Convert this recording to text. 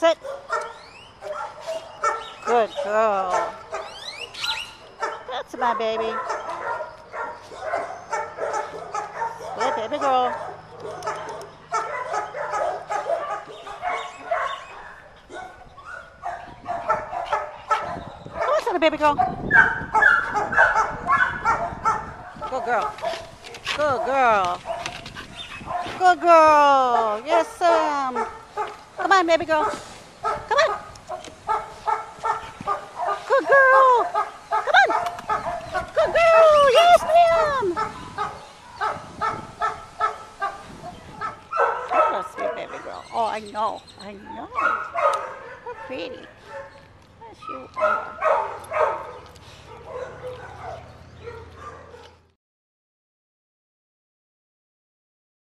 Sit. Good girl. That's my baby. Good baby girl. Come on, baby girl. Good girl. Good girl. Good girl. Yes, Sam. Come on, baby girl. Come on. Good girl. Come on. Good girl. Yes, ma'am. A sweet baby girl. Oh, I know. I know. How pretty. Yes, you are.